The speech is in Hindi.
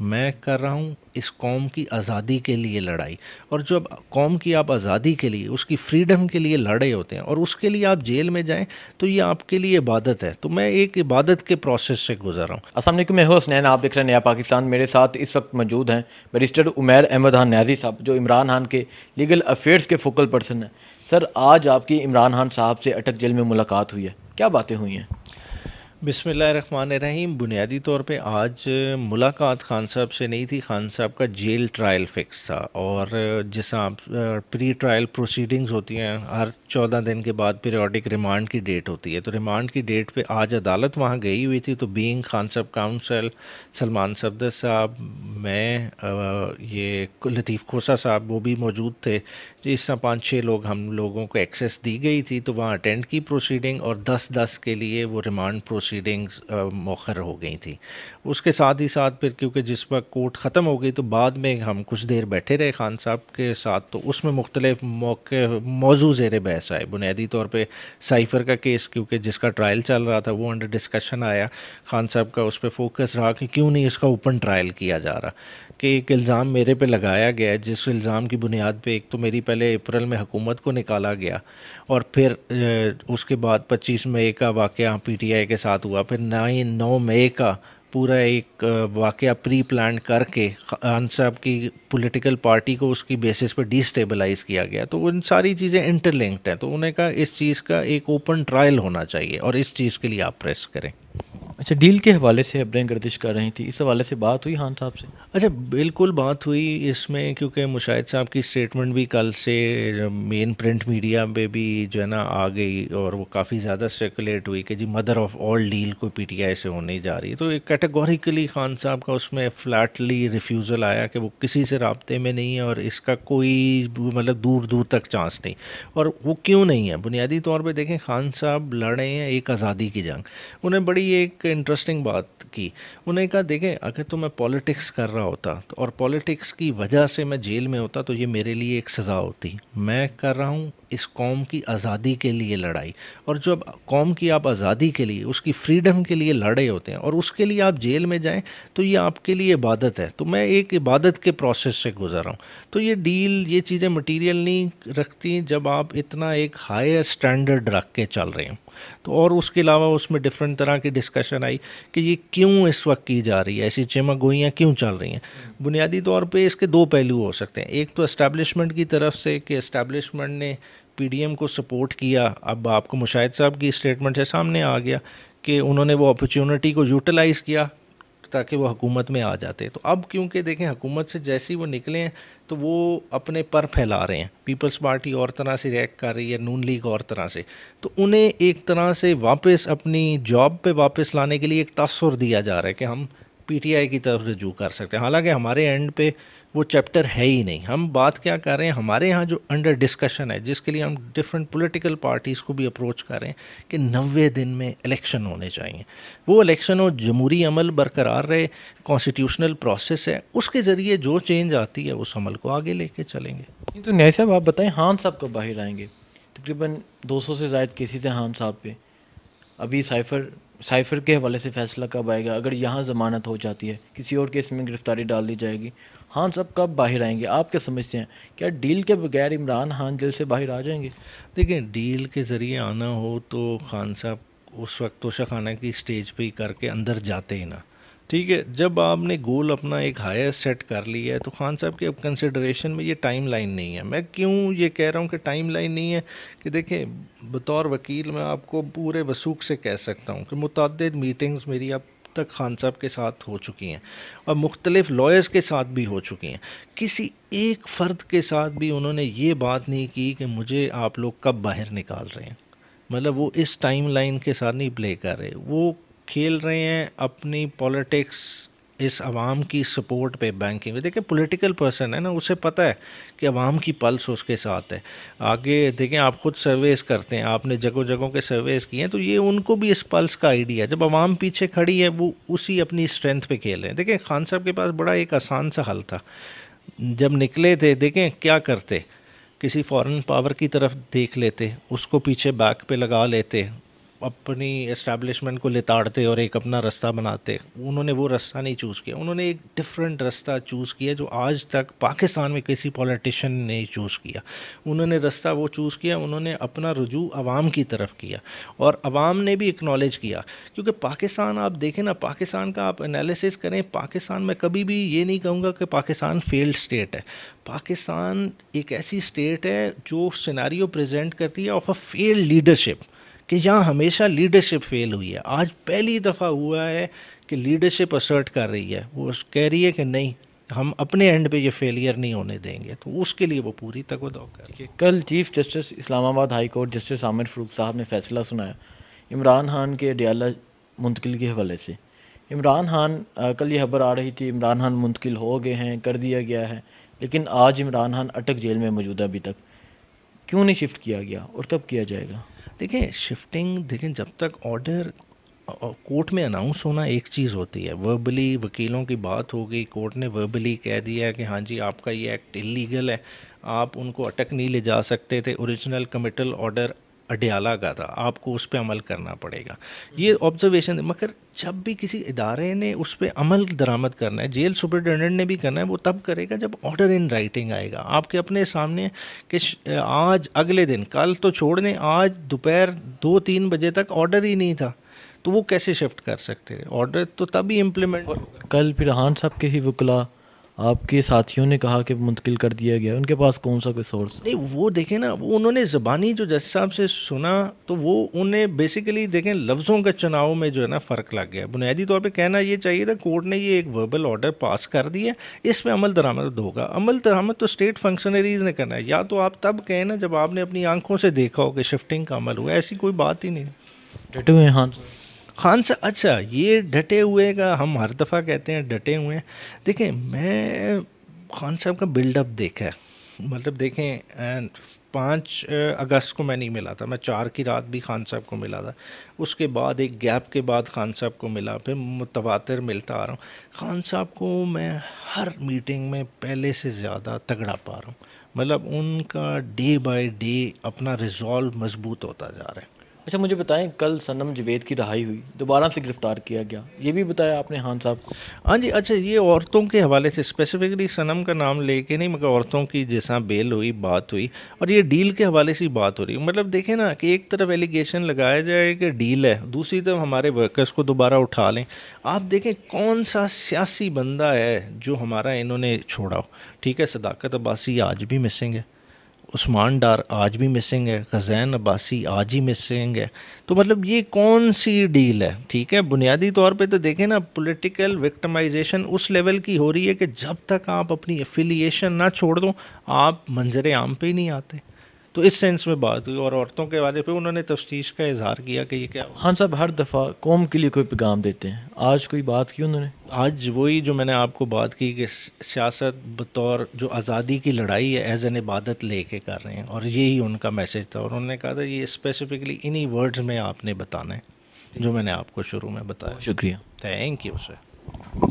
मैं कर रहा हूँ इस कौम की आज़ादी के लिए लड़ाई। और जब कौम की आप आज़ादी के लिए, उसकी फ्रीडम के लिए लड़े होते हैं और उसके लिए आप जेल में जाएँ तो ये आपके लिए इबादत है। तो मैं एक इबादत के प्रोसेस से गुजर रहा हूँ। असल मैं हूँ हसनैन, आप देख रहे हैं नया पाकिस्तान। मेरे साथ इस वक्त मौजूद हैं बैरिस्टर उमैर अहमद खान न्याजी साहब, जो इमरान खान के लीगल अफेयर्स के फोकल पर्सन हैं। सर, आज आपकी इमरान खान साहब से अटक जेल में मुलाकात हुई है। क्या बातें हुई हैं? बिसमीम बुनियादी तौर पे आज मुलाकात खान साहब से नहीं थी, खान साहब का जेल ट्रायल फिक्स था और जिस आप प्री ट्रायल प्रोसीडिंग्स होती हैं, हर चौदह दिन के बाद पीरियोडिक रिमांड की डेट होती है। तो रिमांड की डेट पे आज अदालत वहाँ गई हुई थी तो बीइंग खान साहब काउंसल सलमान सफदर साहब, मैं ये लतीफ़ खोसा साहब, वो भी मौजूद थे। जिस तरह पाँच छः लोग हम लोगों को एक्सेस दी गई थी तो वहाँ अटेंड की प्रोसीडिंग और दस दस के लिए वो रिमांड प्रोसीडिंग्स मौखर हो गई थी। उसके साथ ही साथ फिर क्योंकि जिस वक्त कोर्ट ख़त्म हो गई तो बाद में हम कुछ देर बैठे रहे खान साहब के साथ तो उसमें मुख्तलिफ़ मौके, मौजू ज़ेर बहस आए। बुनियादी तौर पर साइफ़र का केस, क्योंकि जिसका ट्रायल चल रहा था वो अंडर डिस्कशन आया। खान साहब का उस पर फोकस रहा कि क्यों नहीं इसका ओपन ट्रायल किया जा रहा। कि एक इल्ज़ाम मेरे पे लगाया गया है, जिस इल्ज़ाम की बुनियाद पे एक तो मेरी पहले अप्रैल में हुकूमत को निकाला गया और फिर उसके बाद 25 मई का वाक़ पीटीआई के साथ हुआ। फिर नाइन नौ मई का पूरा एक वाक़ प्री प्लान करके खान साहब की पॉलिटिकल पार्टी को उसकी बेसिस पर डिस्टेबलाइज़ किया गया। तो उन सारी चीज़ें इंटरलिंक्ड हैं तो उन्हें कहा इस चीज़ का एक ओपन ट्रायल होना चाहिए और इस चीज़ के लिए आप प्रेस करें। अच्छा डील के हवाले से अब्रेन गर्दिश कर रही थी, इस हवाले से बात हुई खान साहब से? अच्छा बिल्कुल बात हुई इसमें, क्योंकि मुशाहिद साहब की स्टेटमेंट भी कल से मेन प्रिंट मीडिया पे भी जो है ना, आ गई और वो काफ़ी ज़्यादा सर्कुलेट हुई कि जी मदर ऑफ़ ऑल डील को पीटीआई से होने जा रही है। तो एक कैटेगोरिकली खान साहब का उसमें फ्लैटली रिफ्यूज़ल आया कि वो किसी से रबते में नहीं है और इसका कोई मतलब दूर दूर तक चांस नहीं। और वो क्यों नहीं है? बुनियादी तौर पर देखें, खान साहब लड़े हैं एक आज़ादी की जंग। उन्हें बड़ी एक इंटरेस्टिंग बात की। उन्हें कहा, देखें, अगर तो मैं पॉलिटिक्स कर रहा होता तो और पॉलिटिक्स की वजह से मैं जेल में होता तो ये मेरे लिए एक सज़ा होती। मैं कर रहा हूँ इस कौम की आज़ादी के लिए लड़ाई। और जब कौम की आप आज़ादी के लिए, उसकी फ्रीडम के लिए लड़े होते हैं, और उसके लिए आप जेल में जाएँ तो ये आपके लिए इबादत है। तो मैं एक इबादत के प्रोसेस से गुजर रहा हूँ। तो ये डील ये चीज़ें मटीरियल नहीं रखती जब आप इतना एक हायर स्टैंडर्ड रख के चल रहे हैं। तो और उसके अलावा उसमें डिफरेंट तरह की डिस्कशन आई कि ये क्यों इस वक्त की जा रही है? ऐसी चमक गोइयाँ क्यों चल रही हैं? बुनियादी तौर पर इसके दो पहलू हो सकते हैं। एक तो इस्टेब्लिशमेंट की तरफ़ से कि इस्टबलिशमेंट ने पीडीएम को सपोर्ट किया। अब आपको मुशाहिद साहब की स्टेटमेंट से सामने आ गया कि उन्होंने वो अपॉर्चुनिटी को यूटिलाइज़ किया। ताकि वो हुकूमत में आ जाते तो अब क्योंकि देखें, हुकूमत से जैसे ही वो निकले हैं तो वो अपने पर फैला रहे हैं। पीपल्स पार्टी और तरह से रिएक्ट कर रही है, नून लीग और तरह से। तो उन्हें एक तरह से वापस अपनी जॉब पे वापस लाने के लिए एक तसर दिया जा रहा है कि हम पीटीआई की तरफ़ रजू कर सकते हैं। हालाँकि हमारे एंड पे वो चैप्टर है ही नहीं। हम बात क्या कर रहे हैं? हमारे यहाँ जो अंडर डिस्कशन है, जिसके लिए हम डिफरेंट पॉलिटिकल पार्टीज़ को भी अप्रोच कर रहे हैं कि नबे दिन में इलेक्शन होने चाहिए। वो इलेक्शन हो जमहूरी अमल बरकरार रहे कॉन्स्टिट्यूशनल प्रोसेस है, उसके ज़रिए जो चेंज आती है, उस अमल को आगे लेके चलेंगे। तो नए साहब, आप बताएँ, हान साहब कब बाहर आएँगे? तकरीबन दो सौ से जायद केसेज हैं हान साहब पे। अभी साइफ़र साइफ़र के हवाले से फ़ैसला कब आएगा? अगर यहाँ ज़मानत हो जाती है, किसी और केस में गिरफ़्तारी डाल दी जाएगी। खान साहब कब बाहर आएँगे? आप क्या समझते हैं? क्या डील के बगैर इमरान खान जेल से बाहर आ जाएँगे? देखिए, डील के ज़रिए आना हो तो खान साहब उस वक्त तोशा खाना की स्टेज पर ही करके अंदर जाते ही ना। ठीक है, जब आपने गोल अपना एक हायर सेट कर लिया है तो खान साहब के अब कंसिडरेशन में ये टाइम लाइन नहीं है। मैं क्यों ये कह रहा हूँ कि टाइम लाइन नहीं है कि देखें, बतौर वकील मैं आपको पूरे वसूख से कह सकता हूँ कि मुतद मीटिंग्स मेरी अब तक खान साहब के साथ हो चुकी हैं और मुख्तलिफ़ लॉयर्स के साथ भी हो चुकी हैं। किसी एक फ़र्द के साथ भी उन्होंने ये बात नहीं की कि मुझे आप लोग कब बाहर निकाल रहे हैं। मतलब वो इस टाइम लाइन के साथ नहीं प्ले कर रहे, वो खेल रहे हैं अपनी पॉलिटिक्स इस आवाम की सपोर्ट पे बैंकिंग में देखिए पॉलिटिकल पर्सन है ना, उसे पता है कि आवाम की पल्स उसके साथ है। आगे देखें, आप ख़ुद सर्वेस करते हैं, आपने जगह जगहों के सर्वेस किए हैं तो ये उनको भी इस पल्स का आइडिया है। जब आवाम पीछे खड़ी है, वो उसी अपनी स्ट्रेंथ पे खेल रहे हैं। देखें, खान साहब के पास बड़ा एक आसान सा हल था। जब निकले थे, देखें क्या करते? किसी फॉरेन पावर की तरफ़ देख लेते, उसको पीछे बैक पे लगा लेते अपनी इस्टेब्लिशमेंट को लिताड़ते और एक अपना रास्ता बनाते, उन्होंने वो रास्ता नहीं चूज़ किया। उन्होंने एक डिफरेंट रास्ता चूज़ किया जो आज तक पाकिस्तान में किसी पॉलिटिशियन ने चूज़ किया। उन्होंने रास्ता वो चूज़ किया, उन्होंने अपना रुजू आवाम की तरफ़ किया और आवाम ने भी इक्नॉलेज किया। क्योंकि पाकिस्तान, आप देखें ना, पाकिस्तान का आप एनालिसिस करें, पाकिस्तान में कभी भी ये नहीं कहूँगा कि पाकिस्तान फेल्ड स्टेट है। पाकिस्तान एक ऐसी स्टेट है जो सिनारियो प्रेजेंट करती है ऑफ़ अ फेल्ड लीडरशिप कि यहाँ हमेशा लीडरशिप फेल हुई है। आज पहली दफ़ा हुआ है कि लीडरशिप असर्ट कर रही है। वो कह रही है कि नहीं, हम अपने एंड पे ये फेलियर नहीं होने देंगे। तो उसके लिए वो पूरी तक कर कल chief justice Islamabad high court justice Aamir Farooq साहब ने फैसला सुनाया इमरान खान के अडियाला मुंतकिल के हवाले से। इमरान खान कल ये खबर आ रही थी, इमरान खान मुंतकिल हो गए हैं, कर दिया गया है, लेकिन आज इमरान खान अटक जेल में मौजूद है अभी तक। क्यों नहीं शिफ्ट किया गया और कब किया जाएगा? देखें शिफ्टिंग देखें जब तक ऑर्डर कोर्ट में अनाउंस होना एक चीज़ होती है। वर्बली वकीलों की बात हो गई कोर्ट ने वर्बली कह दिया कि हाँ जी, आपका ये एक्ट इलीगल है। आप उनको अटक नहीं ले जा सकते थे। ओरिजिनल कमिटल ऑर्डर अडियाला का था, आपको उस पर अमल करना पड़ेगा। ये ऑब्जर्वेशन मगर जब भी किसी इदारे ने उस पर अमल दरामद करना है, जेल सुपरिटेंडेंट ने भी करना है, वो तब करेगा जब ऑर्डर इन राइटिंग आएगा। आपके अपने सामने कि आज, अगले दिन, कल तो छोड़ दें आज दोपहर दो तीन बजे तक ऑर्डर ही नहीं था तो वो कैसे शिफ्ट कर सकते ऑर्डर तो तभी इम्प्लीमेंट कल फिर हान साहब के ही वकला आपके साथियों ने कहा कि मुंतकिल कर दिया गया उनके पास कौन सा कोई सोर्स नहीं वो देखें ना वो उन्होंने ज़बानी जो जज साहब से सुना तो वो उन्हें बेसिकली देखें लफ्ज़ों के चुनाव में जो है ना फ़र्क लग गया। बुनियादी तौर पे कहना ये चाहिए था कोर्ट ने ये एक वर्बल ऑर्डर पास कर दिया इस पर अमल दरामद होगा। अमल दरामद तो स्टेट फंक्शनरीज ने करना है। या तो आप तब कहें ना जब आपने अपनी आँखों से देखा हो कि शिफ्टिंग का अमल हुआ ऐसी कोई बात ही नहीं। डटे हुए हाँ। खान से अच्छा ये डटे हुए का, हम हर दफ़ा कहते हैं डटे हुए हैं। देखें मैं खान साहब का बिल्डअप देखा है। मतलब देखें पाँच अगस्त को मैं नहीं मिला था, मैं चार की रात भी खान साहब को मिला था। उसके बाद, एक गैप के बाद खान साहब को मिला, फिर मुतवातर मिलता आ रहा हूँ। खान साहब को मैं हर मीटिंग में पहले से ज़्यादा तगड़ा पा रहा हूँ। मतलब उनका डे बाय डे अपना रिजॉल्व मज़बूत होता जा रहा है। अच्छा मुझे बताएँ, कल सनम जवेद की रहाई हुई, दोबारा से गिरफ़्तार किया गया, ये भी बताया आपने, हान साहब? हाँ जी अच्छा ये औरतों के हवाले से स्पेसिफिकली सनम का नाम लेके नहीं, मगर औरतों की जैसा बेल हुई, बात हुई, और ये डील के हवाले से बात हो रही मतलब देखें ना कि एक तरफ़ एलिगेशन लगाया जाए कि डील है, दूसरी तरफ़ हमारे वर्कर्स को दोबारा उठा लें। आप देखें कौन सा सियासी बंदा है जो हमारा इन्होंने छोड़ा ठीक है, सदाकत अब्बासी आज भी मिसिंग है। उस्मान डार आज भी मिसिंग है गजैन अब्बासी आज ही मिसिंग है। तो मतलब ये कौन सी डील है? ठीक है, बुनियादी तौर पे तो देखें ना पॉलिटिकल विक्टमाइजेशन उस लेवल की हो रही है कि जब तक आप अपनी एफिलिएशन ना छोड़ दो, आप मंजर आम पे ही नहीं आते। तो इस सेंस में बात हुई और औरतों के वाले पे उन्होंने तफ्तीश का इजहार किया कि ये क्या हाँ साहब हर दफ़ा कौम के लिए कोई पैगाम देते हैं। आज कोई बात की उन्होंने? आज वही जो मैंने आपको बात की कि सियासत बतौर जो आज़ादी की लड़ाई है एज एन इबादत लेके कर रहे हैं और यही उनका मैसेज था और उन्होंने कहा था ये स्पेसिफिकली इन्हीं वर्ड्स में आपने बताना है जो मैंने आपको शुरू में बताया। शुक्रिया। Thank you sir